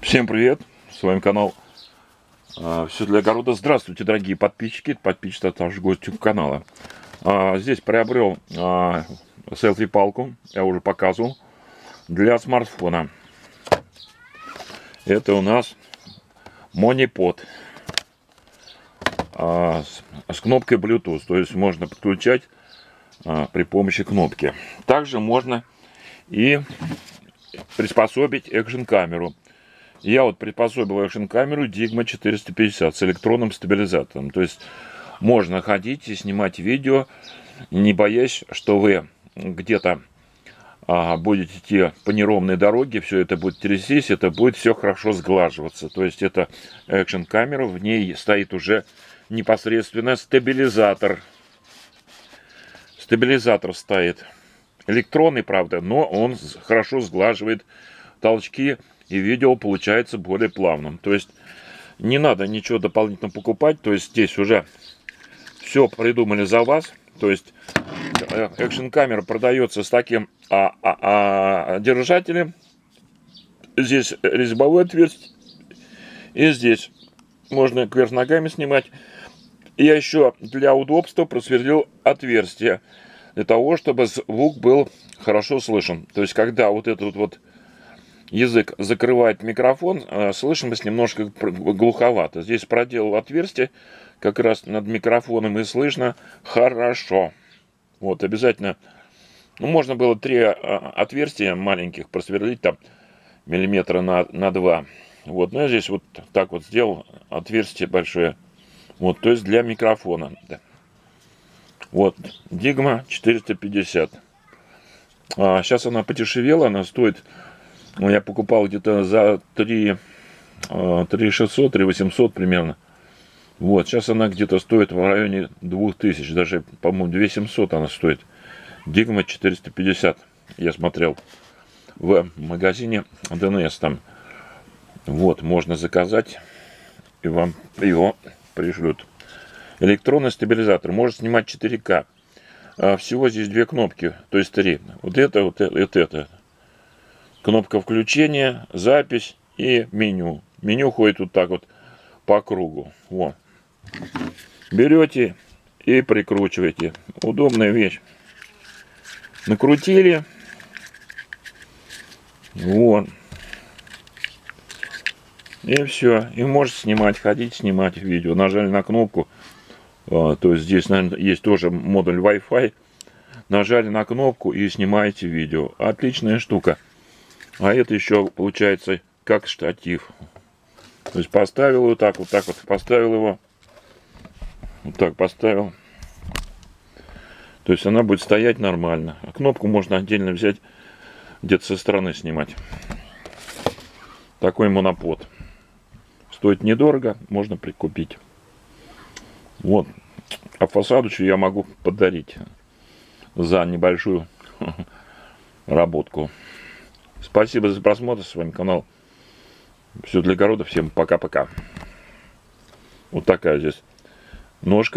Всем привет! С вами канал а, Все для огорода. Здравствуйте, дорогие подписчики, подписчики, а также гости канала. А, здесь приобрел а, селфи-палку, я уже показывал, для смартфона. Это у нас монипод с, кнопкой Bluetooth, то есть можно подключать при помощи кнопки. Также можно и приспособить экшн-камеру. Я вот приспособил экшн-камеру Digma 450 с электронным стабилизатором. То есть можно ходить и снимать видео, не боясь, что вы где-то а, будете идти по неровной дороге, все это будет трястись, это будет все хорошо сглаживаться. То есть это экшн-камера, в ней стоит уже непосредственно стабилизатор. Стабилизатор стоит электронный, правда, но он хорошо сглаживает толчки и видео получается более плавным. То есть не надо ничего дополнительно покупать, то есть здесь уже все придумали за вас. То есть экшн камера продается с таким а, а, а, держателем. Здесь резьбовое отверстие. И здесь можно кверх ногами снимать. Я еще для удобства просверлил отверстие. Для того, чтобы звук был хорошо слышен. То есть, когда вот этот вот язык закрывает микрофон, а слышимость немножко глуховато. Здесь проделал отверстие как раз над микрофоном и слышно хорошо. Вот, обязательно, ну, можно было три а, отверстия маленьких просверлить там миллиметра на, на два. Вот, но я здесь вот так вот сделал отверстие большое. Вот, то есть для микрофона. Вот, Дигма 450. А, сейчас она подешевела, она стоит ну, я покупал где-то за 3, 3 600, 3 800 примерно. Вот, сейчас она где-то стоит в районе 2000, даже, по-моему, 2700 она стоит. Дигма 450, я смотрел в магазине ДНС там. Вот, можно заказать, и вам его пришлют. Электронный стабилизатор, может снимать 4К. А всего здесь две кнопки, то есть три. Вот это, вот это, вот это кнопка включения, запись и меню. Меню ходит вот так вот по кругу. Вот. Берете и прикручиваете. Удобная вещь. Накрутили. Вот. И все. И можете снимать, ходить, снимать видео. Нажали на кнопку. А, то есть здесь, наверное, есть тоже модуль Wi-Fi. Нажали на кнопку и снимаете видео. Отличная штука. А это еще получается как штатив. То есть поставил вот так, вот так вот поставил его. Вот так поставил. То есть она будет стоять нормально. А кнопку можно отдельно взять, где-то со стороны снимать. Такой монопод. Стоит недорого, можно прикупить. Вот. А фасадочку я могу подарить за небольшую работку. Спасибо за просмотр. С вами канал Все для огорода. Всем пока-пока. Вот такая здесь ножка.